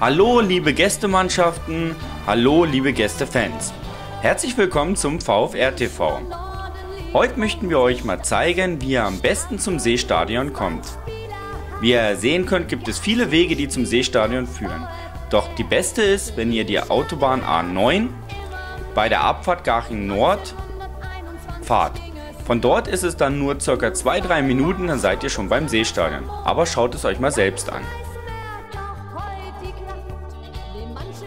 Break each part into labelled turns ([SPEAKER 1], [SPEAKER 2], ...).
[SPEAKER 1] Hallo liebe Gästemannschaften, hallo liebe Gästefans. Herzlich willkommen zum VfR TV. Heute möchten wir euch mal zeigen, wie ihr am besten zum Seestadion kommt. Wie ihr sehen könnt, gibt es viele Wege, die zum Seestadion führen. Doch die beste ist, wenn ihr die Autobahn A9 bei der Abfahrt Garching Nord fahrt. Von dort ist es dann nur ca. 2-3 Minuten, dann seid ihr schon beim Seestadion. Aber schaut es euch mal selbst an.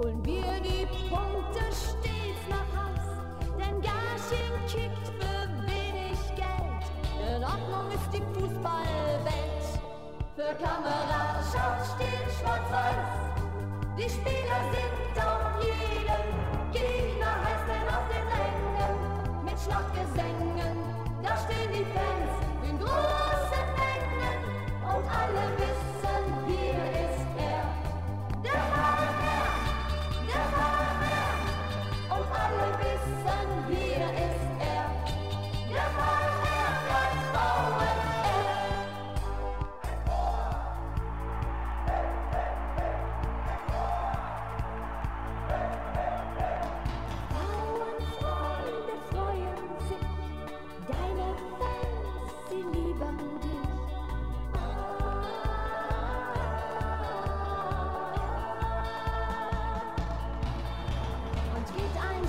[SPEAKER 2] holen wir die Punkte stets nach Haus. Denn Garching kickt für wenig Geld. In Ordnung ist die Fußballwelt. Für Kameradschaft steht schwarz-weiß. Die Spieler sind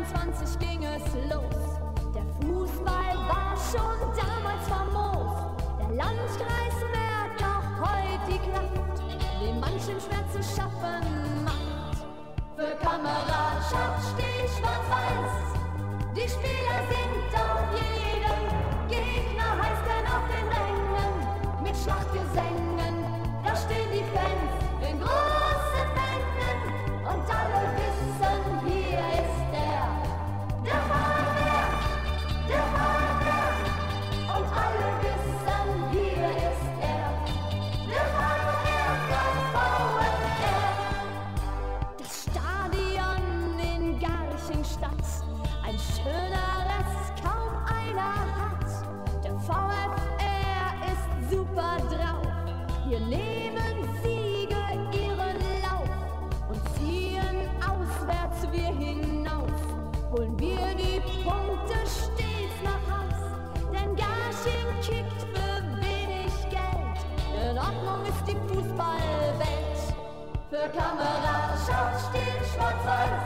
[SPEAKER 2] 1921 ging es los, der Fußball war schon damals famos. Der Landkreis merkt auch heute die Kraft, die manchem schwer zu schaffen macht. Für Kameradschaft steht schwarz-weiß. Die Spieler sind auf jedem Gegner, heißt denn auf den Rängen. Mit Schlachtgesängen, dem Fußballbett. Für Kamera schaut still schwarz-weiß.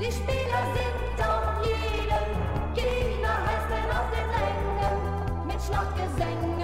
[SPEAKER 2] Die Spieler sind auf jedem. Gegner heißt er aus den Rängen mit Schlachtgesängen.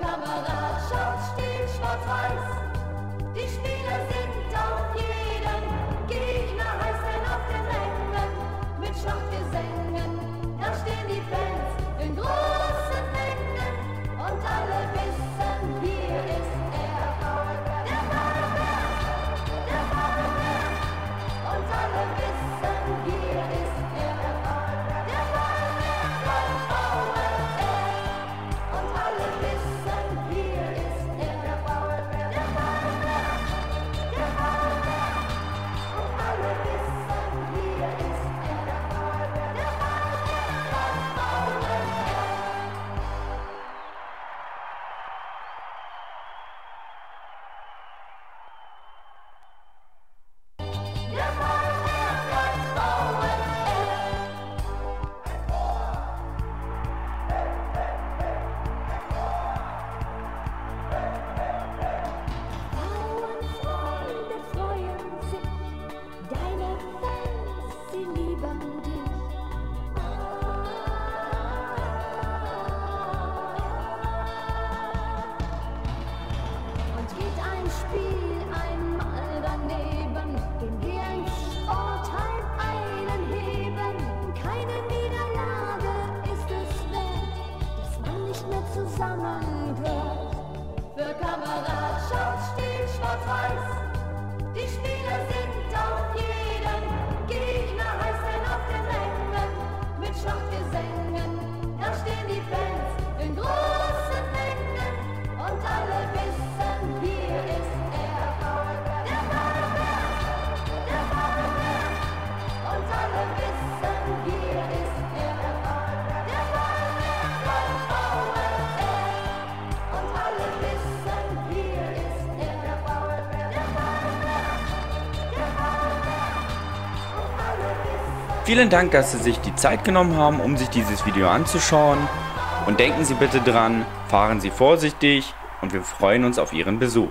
[SPEAKER 2] Kameradschaft steht schwarz-weiß. Die Spieler sind auf jeden Gegner, heißen auf den Rängen. Mit Schlacht
[SPEAKER 1] Vielen Dank, dass Sie sich die Zeit genommen haben, um sich dieses Video anzuschauen. Und denken Sie bitte dran, fahren Sie vorsichtig und wir freuen uns auf Ihren Besuch.